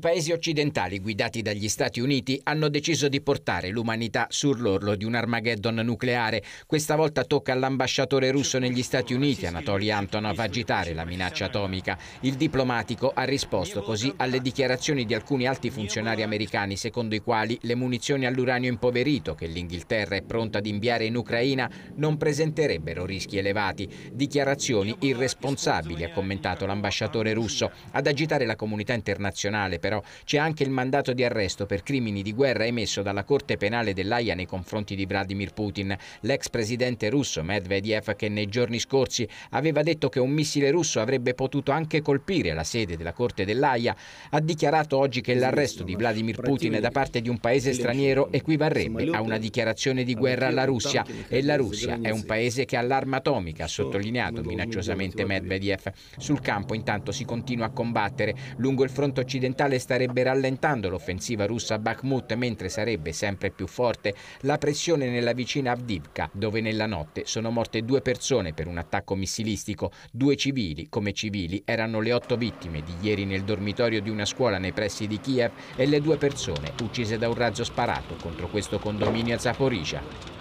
I paesi occidentali guidati dagli Stati Uniti hanno deciso di portare l'umanità sull'orlo di un Armageddon nucleare. Questa volta tocca all'ambasciatore russo negli Stati Uniti, Anatoly Antonov, agitare la minaccia atomica. Il diplomatico ha risposto così alle dichiarazioni di alcuni alti funzionari americani secondo i quali le munizioni all'uranio impoverito che l'Inghilterra è pronta ad inviare in Ucraina non presenterebbero rischi elevati. Dichiarazioni irresponsabili, ha commentato l'ambasciatore russo. Ad agitare la comunità internazionale per però c'è anche il mandato di arresto per crimini di guerra emesso dalla Corte Penale dell'AIA nei confronti di Vladimir Putin. L'ex presidente russo Medvedev, che nei giorni scorsi aveva detto che un missile russo avrebbe potuto anche colpire la sede della Corte dell'AIA, ha dichiarato oggi che l'arresto di Vladimir Putin da parte di un paese straniero equivarrebbe a una dichiarazione di guerra alla Russia e la Russia è un paese che ha l'arma atomica, ha sottolineato minacciosamente Medvedev. Sul campo intanto si continua a combattere. Lungo il fronte occidentale starebbe rallentando l'offensiva russa a Bakhmut mentre sarebbe sempre più forte la pressione nella vicina Avdivka, dove nella notte sono morte due persone per un attacco missilistico. Due civili, come civili, erano le otto vittime di ieri nel dormitorio di una scuola nei pressi di Kiev e le due persone uccise da un razzo sparato contro questo condominio a Zaporizhia.